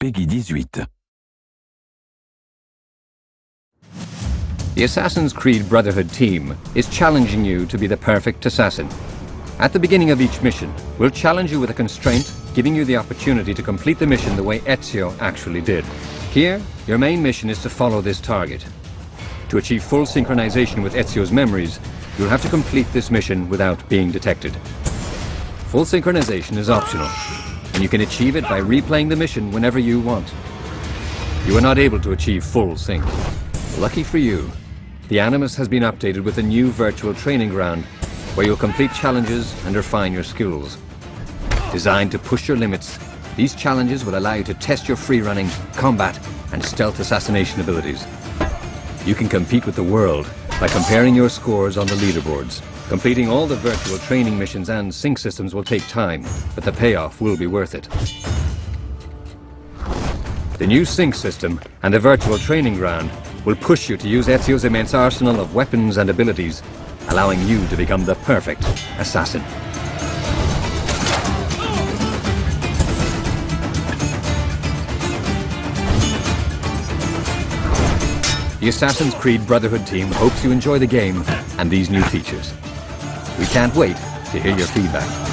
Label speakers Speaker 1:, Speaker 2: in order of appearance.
Speaker 1: PEGI 18.
Speaker 2: The Assassin's Creed Brotherhood team is challenging you to be the perfect assassin. At the beginning of each mission, we'll challenge you with a constraint, giving you the opportunity to complete the mission the way Ezio actually did. Here, your main mission is to follow this target. To achieve full synchronization with Ezio's memories, you'll have to complete this mission without being detected. Full synchronization is optional, and you can achieve it by replaying the mission whenever you want. You are not able to achieve full sync. Lucky for you, the Animus has been updated with a new virtual training ground where you'll complete challenges and refine your skills. Designed to push your limits, these challenges will allow you to test your free-running, combat, and stealth assassination abilities. You can compete with the world by comparing your scores on the leaderboards. Completing all the virtual training missions and sync systems will take time, but the payoff will be worth it. The new sync system and the virtual training ground will push you to use Ezio's immense arsenal of weapons and abilities, allowing you to become the perfect assassin. The Assassin's Creed Brotherhood team hopes you enjoy the game and these new features. We can't wait to hear your feedback.